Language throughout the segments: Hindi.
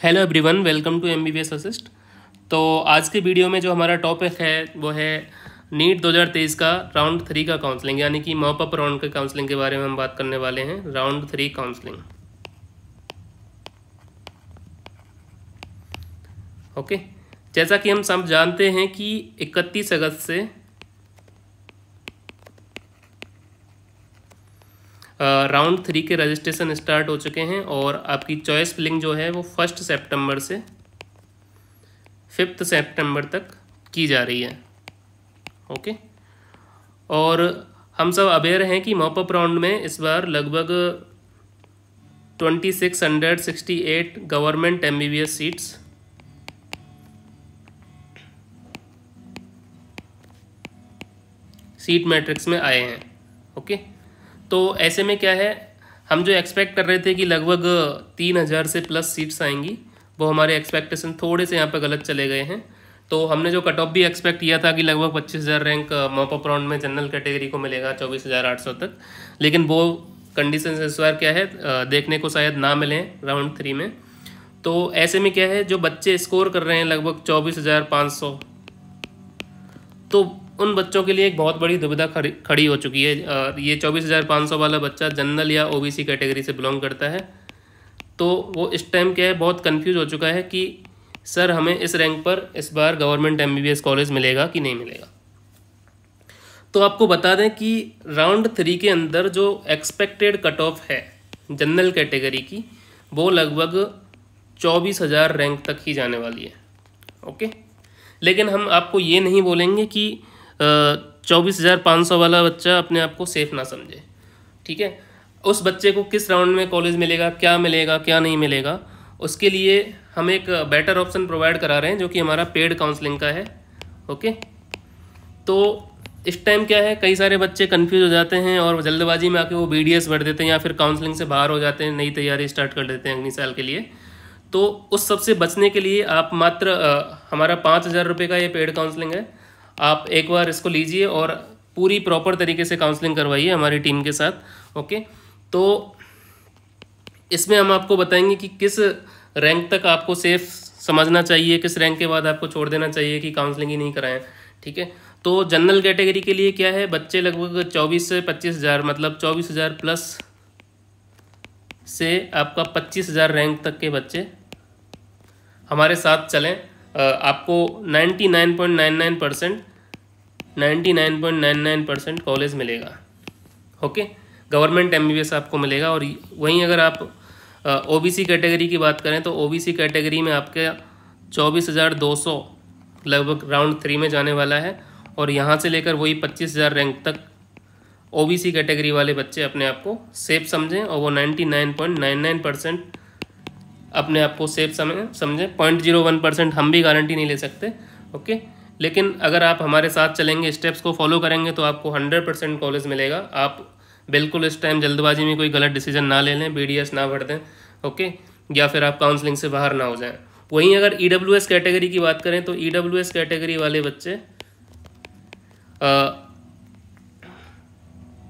Hello everyone welcome to M B assist तो आज के वीडियो में जो हमारा टॉपिक है, वो है नीट 2023 का राउंड थ्री का काउंसलिंग यानी कि मॉपअप राउंड के काउंसलिंग के बारे में हम बात करने वाले हैं राउंड थ्री काउंसलिंग ओके जैसा कि हम सब जानते हैं कि 31 अगस्त से राउंड थ्री के रजिस्ट्रेशन स्टार्ट हो चुके हैं और आपकी चॉइस फिलिंग जो है वो फ़र्स्ट सेप्टेम्बर से फिफ्थ सेप्टेम्बर तक की जा रही है। ओके? और हम सब अवेयर हैं कि मॉपअप राउंड में इस बार लगभग twenty six hundred sixty eight government M B B S seats seat matrix में आए हैं। ओके? okay? तो ऐसे में क्या है, हम जो एक्सपेक्ट कर रहे थे कि लगभग तीन हज़ार से प्लस सीट्स आएँगी, वो हमारे एक्सपेक्टेशन थोड़े से यहाँ पर गलत चले गए हैं। तो हमने जो कट ऑफ़ भी एक्सपेक्ट किया था कि लगभग पच्चीस हज़ार रैंक मॉपअप राउंड में जनरल कैटेगरी को मिलेगा चौबीस हज़ार आठ सौ तक। लेकिन वो कंडीशन इस बार क्या है देखने को शायद ना मिलें राउंड थ्री में। तो ऐसे में क्या है, जो बच्चे स्कोर कर रहे हैं लगभग चौबीस हज़ार पाँच सौ तो उन बच्चों के लिए एक बहुत बड़ी दुविधा खड़ी हो चुकी है ये चौबीस हज़ार पाँच सौ वाला बच्चा जनरल या ओबीसी कैटेगरी से बिलोंग करता है। तो वो इस टाइम क्या है, बहुत कंफ्यूज हो चुका है कि, सर, हमें इस रैंक पर इस बार गवर्नमेंट एमबीबीएस कॉलेज मिलेगा कि नहीं मिलेगा? तो आपको बता दें कि राउंड थ्री के अंदर जो एक्सपेक्टेड कट ऑफ़ है जनरल कैटेगरी की, वो लगभग चौबीस हज़ार रैंक तक ही जाने वाली है। ओके लेकिन हम आपको ये नहीं बोलेंगे कि चौबीस हज़ार पाँच सौ वाला बच्चा अपने आप को सेफ़ ना समझे। ठीक है? उस बच्चे को किस राउंड में कॉलेज मिलेगा क्या मिलेगा क्या नहीं मिलेगा उसके लिए हम एक बेटर ऑप्शन प्रोवाइड करा रहे हैं जो कि हमारा पेड काउंसलिंग का है। ओके तो इस टाइम क्या है? कई सारे बच्चे कंफ्यूज हो जाते हैं और जल्दबाजी में आके वो बी भर देते हैं या फिर काउंसलिंग से बाहर हो जाते हैं नई तैयारी स्टार्ट कर देते हैं अगली साल के लिए। तो उस सबसे बचने के लिए आप मात्र आ, हमारा पाँच हज़ार रुपये का ये पेड काउंसलिंग है। आप एक बार इसको लीजिए और पूरी प्रॉपर तरीके से काउंसलिंग करवाइए हमारी टीम के साथ ओके तो इसमें हम आपको बताएँगे कि किस रैंक तक आपको सेफ़ समझना चाहिए, किस रैंक के बाद आपको छोड़ देना चाहिए कि काउंसलिंग ही नहीं कराएँ, ठीक है? तो जनरल कैटेगरी के लिए क्या है? बच्चे लगभग चौबीस से पच्चीस हज़ार मतलब चौबीस हज़ार प्लस से आपका पच्चीस हज़ार रैंक तक के बच्चे हमारे साथ चलें। आपको 99.99 percent ninety nine point nine nine percent college मिलेगा। ओके? गवर्नमेंट एम आपको मिलेगा और वहीं अगर आप ओबीसी कैटेगरी की बात करें तो ओबीसी कैटेगरी में आपके चौबीस हज़ार दो सौ लगभग राउंड थ्री में जाने वाला है और यहाँ से लेकर वही पच्चीस हज़ार रैंक तक ओबीसी कैटेगरी वाले बच्चे अपने आप को सेफ़ समझें और वो ninety nine point nine nine percent अपने आप को सेफ़ समझ, समझें। पॉइंट ज़ीरो वन परसेंट हम भी गारंटी नहीं ले सकते ओके लेकिन अगर आप हमारे साथ चलेंगे स्टेप्स को फॉलो करेंगे तो आपको हंड्रेड परसेंट कॉलेज मिलेगा। आप बिल्कुल इस टाइम जल्दबाजी में कोई गलत डिसीज़न ना ले लें बीडीएस ना भर दें ओके या फिर आप काउंसलिंग से बाहर ना हो जाएँ। वहीं अगर ई e कैटेगरी की बात करें तो ई e कैटेगरी वाले बच्चे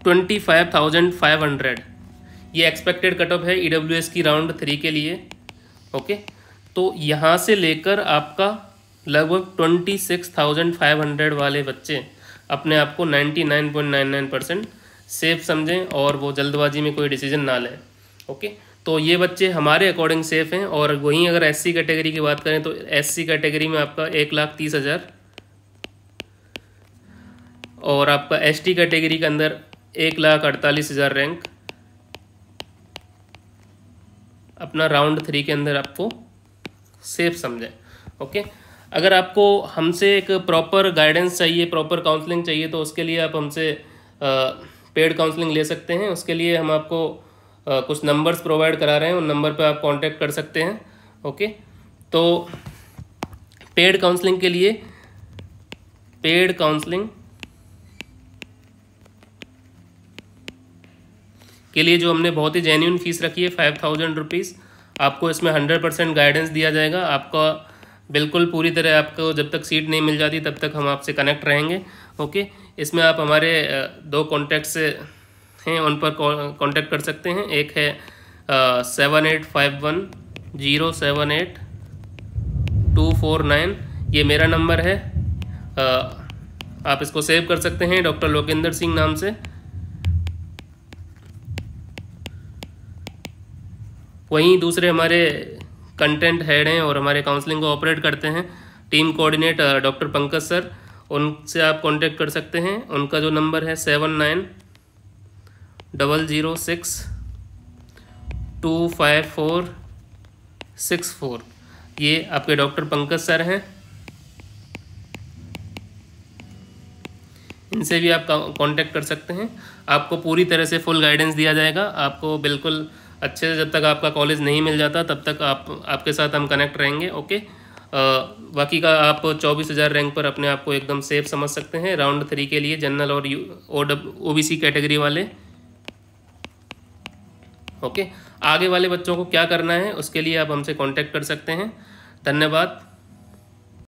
twenty five thousand five hundred ये एक्सपेक्टेड कट ऑफ़ है ई e की राउंड थ्री के लिए। ओके? तो यहाँ से लेकर आपका लगभग twenty six thousand five hundred वाले बच्चे अपने आप को ninety nine point nine nine percent safe समझें और वो जल्दबाजी में कोई डिसीज़न ना लें, ओके? तो ये बच्चे हमारे अकॉर्डिंग सेफ़ हैं और वहीं अगर एससी कैटेगरी की बात करें तो एससी कैटेगरी में आपका एक लाख तीस हज़ार और आपका एसटी कैटेगरी के अंदर एक लाख अड़तालीस हज़ार रैंक अपना राउंड थ्री के अंदर आपको सेफ़ समझें ओके? अगर आपको हमसे एक प्रॉपर गाइडेंस चाहिए प्रॉपर काउंसलिंग चाहिए तो उसके लिए आप हमसे पेड काउंसलिंग ले सकते हैं। उसके लिए हम आपको आ, कुछ नंबर्स प्रोवाइड करा रहे हैं। उन नंबर पर आप कांटेक्ट कर सकते हैं ओके? तो पेड काउंसलिंग के लिए पेड काउंसलिंग के लिए जो हमने बहुत ही जेन्यून फ़ीस रखी है फाइव थाउज़ेंड रुपीज़ आपको इसमें हंड्रेड परसेंट गाइडेंस दिया जाएगा। आपका बिल्कुल पूरी तरह आपको जब तक सीट नहीं मिल जाती तब तक हम आपसे कनेक्ट रहेंगे ओके इसमें आप हमारे दो कॉन्टैक्ट्स हैं उन पर कॉन्टैक्ट कर सकते हैं। एक है seven eight five one zero seven eight two four nine ये मेरा नंबर है। आ, आप इसको सेव कर सकते हैं डॉक्टर लोकेंद्र सिंह नाम से। वहीं दूसरे हमारे कंटेंट हेड हैं और हमारे काउंसलिंग को ऑपरेट करते हैं team coordinator doctor Pankaj sir, उनसे आप कांटेक्ट कर सकते हैं। उनका जो नंबर है seven nine double zero six two five four six four ये आपके डॉक्टर पंकज सर हैं। इनसे भी आप कांटेक्ट कर सकते हैं। आपको पूरी तरह से फुल गाइडेंस दिया जाएगा। आपको बिल्कुल अच्छे से जब तक आपका कॉलेज नहीं मिल जाता, तब तक आप, आपके साथ हम कनेक्ट रहेंगे ओके बाकी का आप चौबीस हज़ार रैंक पर अपने आप को एकदम सेफ़ समझ सकते हैं राउंड थ्री के लिए जनरल और you O O B C category वाले। ओके आगे वाले बच्चों को क्या करना है, उसके लिए आप हमसे कांटेक्ट कर सकते हैं। धन्यवाद।